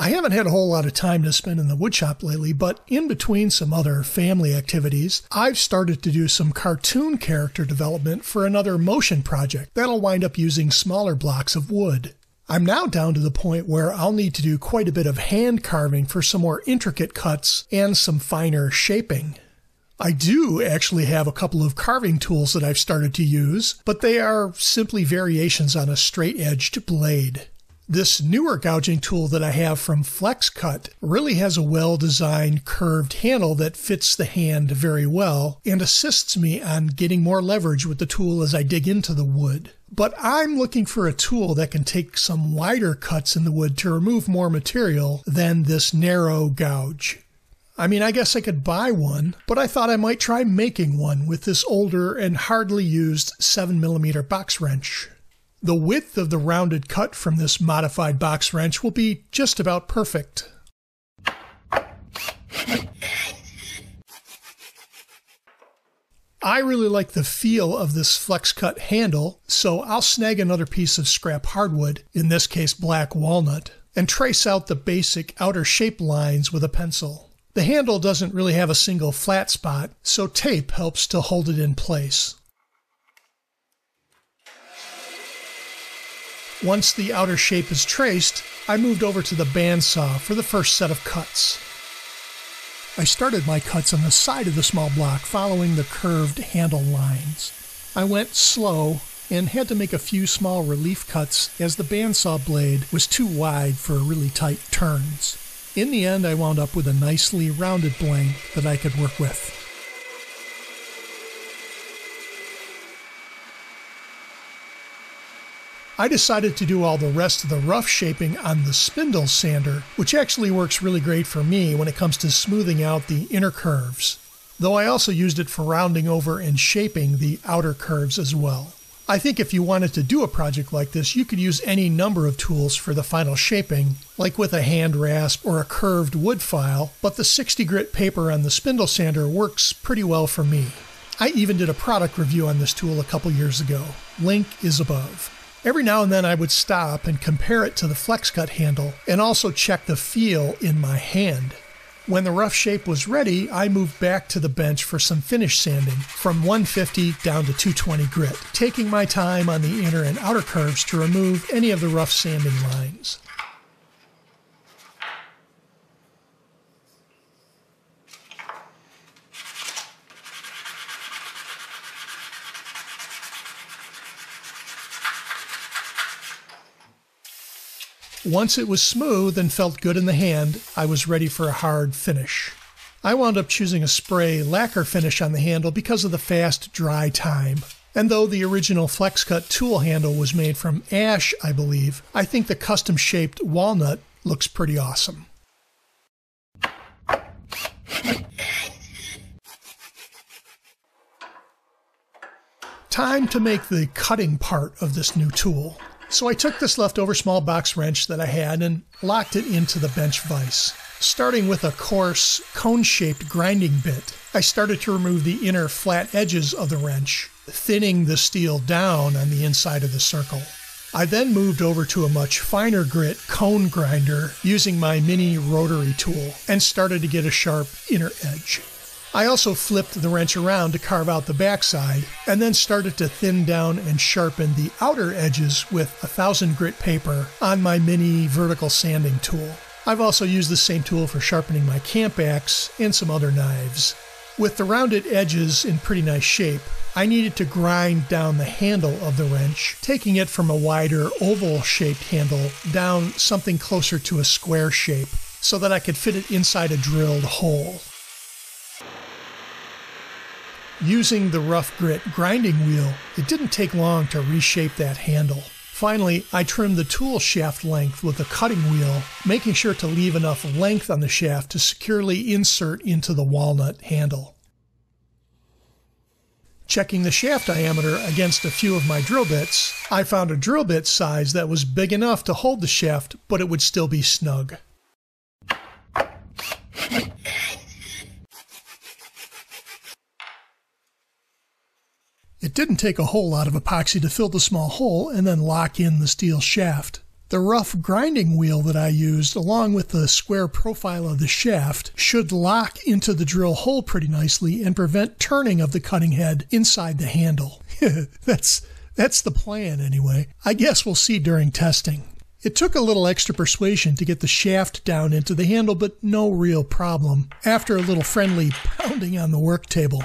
I haven't had a whole lot of time to spend in the woodshop lately, but in between some other family activities, I've started to do some cartoon character development for another motion project that'll wind up using smaller blocks of wood. I'm now down to the point where I'll need to do quite a bit of hand carving for some more intricate cuts and some finer shaping. I do actually have a couple of carving tools that I've started to use, but they are simply variations on a straight edged blade. This newer gouging tool that I have from FlexCut really has a well designed curved handle that fits the hand very well and assists me on getting more leverage with the tool as I dig into the wood. But I'm looking for a tool that can take some wider cuts in the wood to remove more material than this narrow gouge. I mean, I guess I could buy one, but I thought I might try making one with this older and hardly used 7mm box wrench. The width of the rounded cut from this modified box wrench will be just about perfect. I really like the feel of this FlexCut handle, so I'll snag another piece of scrap hardwood, in this case black walnut, and trace out the basic outer shape lines with a pencil. The handle doesn't really have a single flat spot, so tape helps to hold it in place. Once the outer shape is traced, I moved over to the bandsaw for the first set of cuts. I started my cuts on the side of the small block following the curved handle lines. I went slow and had to make a few small relief cuts as the bandsaw blade was too wide for really tight turns. In the end, I wound up with a nicely rounded blank that I could work with. I decided to do all the rest of the rough shaping on the spindle sander, which actually works really great for me when it comes to smoothing out the inner curves, though I also used it for rounding over and shaping the outer curves as well. I think if you wanted to do a project like this, you could use any number of tools for the final shaping, like with a hand rasp or a curved wood file, but the 60 grit paper on the spindle sander works pretty well for me. I even did a product review on this tool a couple years ago. Link is above. Every now and then I would stop and compare it to the FlexCut handle and also check the feel in my hand. When the rough shape was ready, I moved back to the bench for some finish sanding from 150 down to 220 grit, taking my time on the inner and outer curves to remove any of the rough sanding lines. Once it was smooth and felt good in the hand, I was ready for a hard finish. I wound up choosing a spray lacquer finish on the handle because of the fast dry time. And though the original FlexCut tool handle was made from ash, I believe, I think the custom shaped walnut looks pretty awesome. Time to make the cutting part of this new tool. So I took this leftover small box wrench that I had and locked it into the bench vise. Starting with a coarse, cone shaped grinding bit, I started to remove the inner flat edges of the wrench, thinning the steel down on the inside of the circle. I then moved over to a much finer grit cone grinder using my mini rotary tool and started to get a sharp inner edge. I also flipped the wrench around to carve out the backside and then started to thin down and sharpen the outer edges with a thousand grit paper on my mini vertical sanding tool. I've also used the same tool for sharpening my camp axe and some other knives. With the rounded edges in pretty nice shape, I needed to grind down the handle of the wrench, taking it from a wider oval shaped handle down something closer to a square shape so that I could fit it inside a drilled hole. Using the rough grit grinding wheel, it didn't take long to reshape that handle. Finally, I trimmed the tool shaft length with a cutting wheel, making sure to leave enough length on the shaft to securely insert into the walnut handle. Checking the shaft diameter against a few of my drill bits, I found a drill bit size that was big enough to hold the shaft, but it would still be snug. It didn't take a whole lot of epoxy to fill the small hole and then lock in the steel shaft. The rough grinding wheel that I used, along with the square profile of the shaft, should lock into the drill hole pretty nicely and prevent turning of the cutting head inside the handle. that's that's the plan anyway. I guess we'll see during testing. It took a little extra persuasion to get the shaft down into the handle, but no real problem after a little friendly pounding on the work table.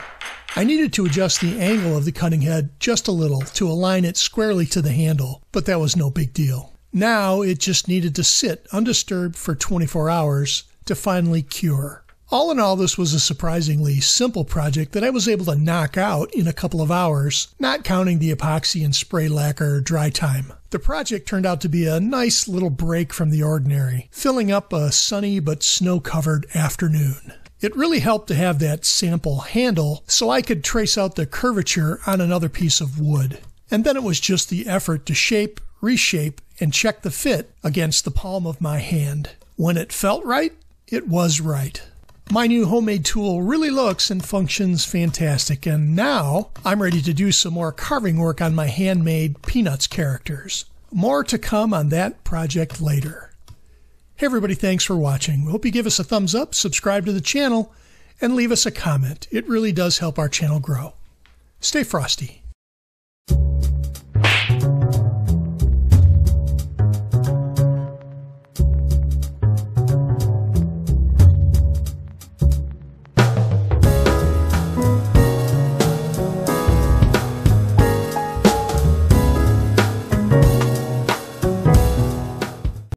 I needed to adjust the angle of the cutting head just a little to align it squarely to the handle, but that was no big deal. Now it just needed to sit undisturbed for 24 hours to finally cure. All in all, this was a surprisingly simple project that I was able to knock out in a couple of hours, not counting the epoxy and spray lacquer dry time. The project turned out to be a nice little break from the ordinary, filling up a sunny but snow covered afternoon. It really helped to have that sample handle so I could trace out the curvature on another piece of wood. And then it was just the effort to shape, reshape, and check the fit against the palm of my hand. When it felt right, it was right. My new homemade tool really looks and functions fantastic, and now I'm ready to do some more carving work on my handmade Peanuts characters. More to come on that project later. Hey everybody, thanks for watching. We hope you give us a thumbs up, subscribe to the channel, and leave us a comment. It really does help our channel grow. Stay frosty.